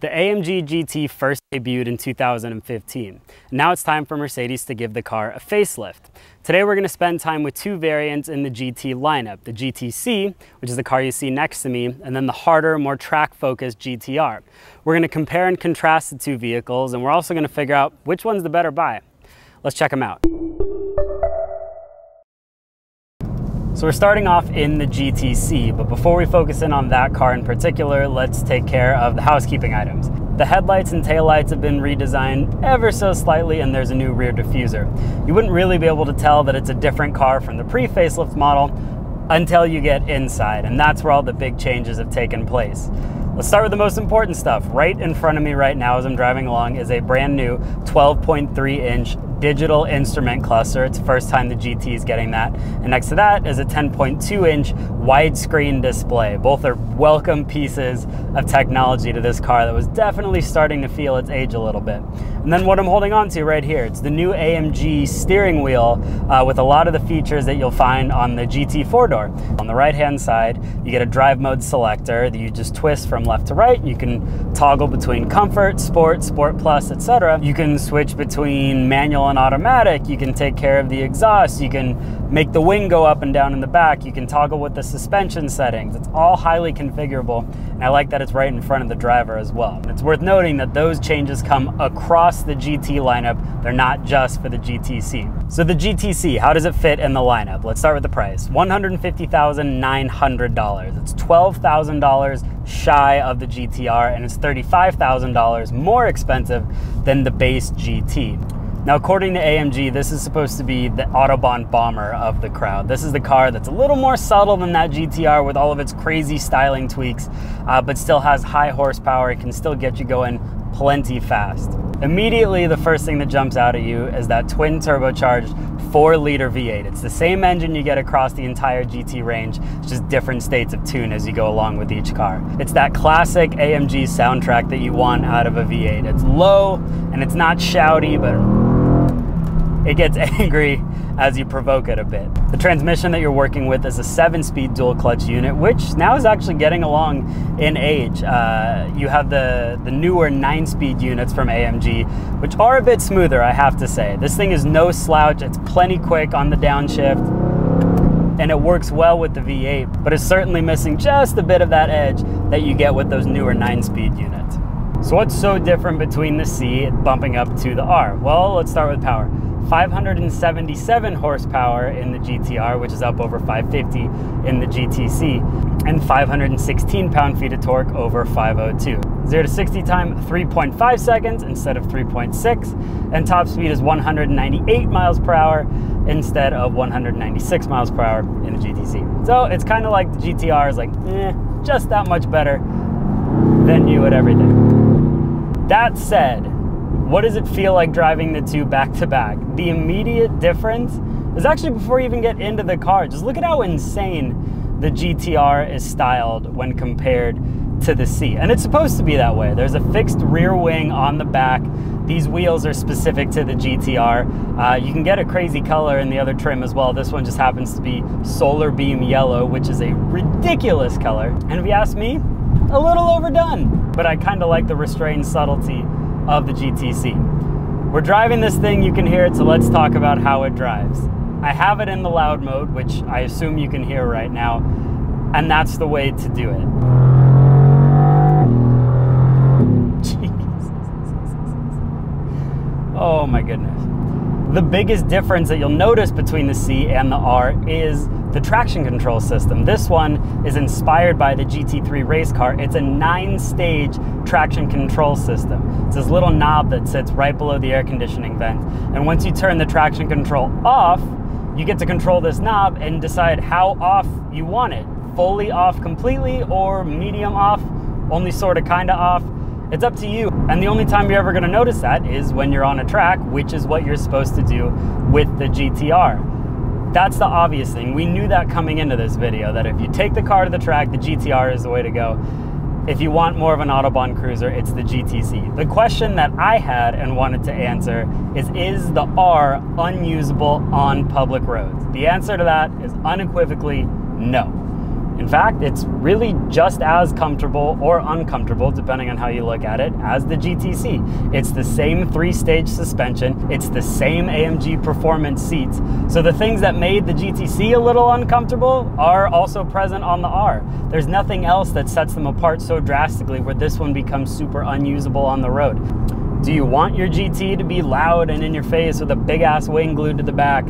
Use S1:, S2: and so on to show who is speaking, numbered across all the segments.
S1: The AMG GT first debuted in 2015. Now it's time for Mercedes to give the car a facelift. Today we're going to spend time with two variants in the GT lineup, the GTC, which is the car you see next to me, and then the harder, more track-focused GTR. We're going to compare and contrast the two vehicles, and we're also going to figure out which one's the better buy. Let's check them out. So we're starting off in the GTC, but before we focus in on that car in particular, let's take care of the housekeeping items. The headlights and taillights have been redesigned ever so slightly and there's a new rear diffuser. You wouldn't really be able to tell that it's a different car from the pre-facelift model until you get inside, and that's where all the big changes have taken place. Let's start with the most important stuff. Right in front of me right now as I'm driving along is a brand new 12.3 inch digital instrument cluster. It's the first time the GT is getting that. And next to that is a 10.2 inch widescreen display. Both are welcome pieces of technology to this car that was definitely starting to feel its age a little bit. And then what I'm holding on to right here, it's the new AMG steering wheel uh, with a lot of the features that you'll find on the GT four door. On the right hand side, you get a drive mode selector that you just twist from left to right. You can toggle between comfort, sport, sport plus, etc. You can switch between manual and automatic. You can take care of the exhaust. You can make the wing go up and down in the back. You can toggle with the suspension settings. It's all highly configurable. And I like that it's right in front of the driver as well. It's worth noting that those changes come across the GT lineup. They're not just for the GTC. So the GTC, how does it fit in the lineup? Let's start with the price. $150,900. It's $12,000 shy of the GTR and it's $35,000 more expensive than the base GT. Now, according to AMG, this is supposed to be the Autobahn bomber of the crowd. This is the car that's a little more subtle than that GTR with all of its crazy styling tweaks, uh, but still has high horsepower It can still get you going plenty fast. Immediately, the first thing that jumps out at you is that twin turbocharged 4 liter V8. It's the same engine you get across the entire GT range, it's just different states of tune as you go along with each car. It's that classic AMG soundtrack that you want out of a V8. It's low and it's not shouty, but it gets angry as you provoke it a bit. The transmission that you're working with is a seven speed dual clutch unit, which now is actually getting along in age. Uh, you have the, the newer nine speed units from AMG, which are a bit smoother, I have to say. This thing is no slouch, it's plenty quick on the downshift and it works well with the V8, but it's certainly missing just a bit of that edge that you get with those newer nine speed units. So what's so different between the C bumping up to the R? Well, let's start with power. 577 horsepower in the GTR, which is up over 550 in the GTC, and 516 pound-feet of torque over 502. 0 to 60 time 3.5 seconds instead of 3.6, and top speed is 198 miles per hour instead of 196 miles per hour in the GTC. So it's kind of like the GTR is like, eh, just that much better than you at everything. That said, what does it feel like driving the two back to back? The immediate difference is actually before you even get into the car. Just look at how insane the GTR is styled when compared to the C. And it's supposed to be that way. There's a fixed rear wing on the back. These wheels are specific to the GTR. Uh, you can get a crazy color in the other trim as well. This one just happens to be solar beam yellow, which is a ridiculous color. And if you ask me, a little overdone. But I kind of like the restrained subtlety of the GTC. We're driving this thing, you can hear it, so let's talk about how it drives. I have it in the loud mode, which I assume you can hear right now, and that's the way to do it. Oh my goodness. The biggest difference that you'll notice between the C and the R is the traction control system. This one is inspired by the GT3 race car. It's a nine stage traction control system. It's this little knob that sits right below the air conditioning vent. And once you turn the traction control off, you get to control this knob and decide how off you want it. Fully off completely or medium off, only sort of kind of off. It's up to you. And the only time you're ever gonna notice that is when you're on a track, which is what you're supposed to do with the GTR. That's the obvious thing. We knew that coming into this video, that if you take the car to the track, the GTR is the way to go. If you want more of an Autobahn cruiser, it's the GTC. The question that I had and wanted to answer is, is the R unusable on public roads? The answer to that is unequivocally no. In fact, it's really just as comfortable or uncomfortable, depending on how you look at it, as the GTC. It's the same three stage suspension, it's the same AMG performance seats. So the things that made the GTC a little uncomfortable are also present on the R. There's nothing else that sets them apart so drastically where this one becomes super unusable on the road. Do you want your GT to be loud and in your face with a big ass wing glued to the back?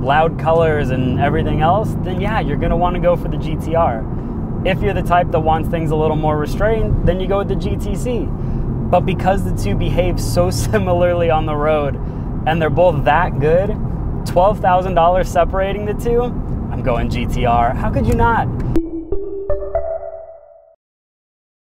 S1: Loud colors and everything else, then yeah, you're gonna wanna go for the GTR. If you're the type that wants things a little more restrained, then you go with the GTC. But because the two behave so similarly on the road and they're both that good, $12,000 separating the two, I'm going GTR. How could you not?